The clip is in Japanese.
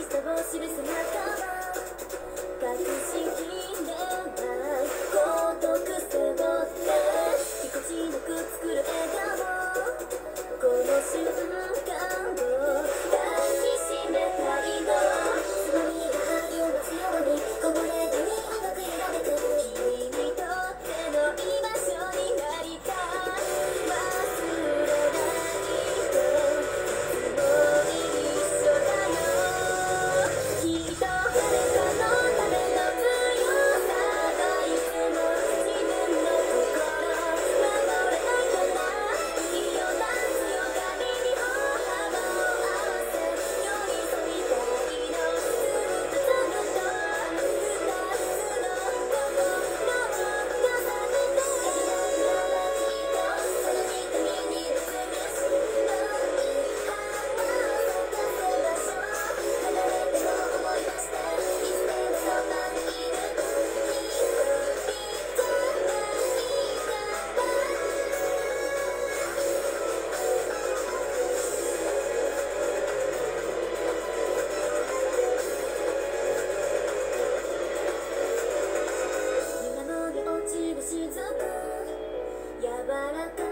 しさをする背中は確信ばら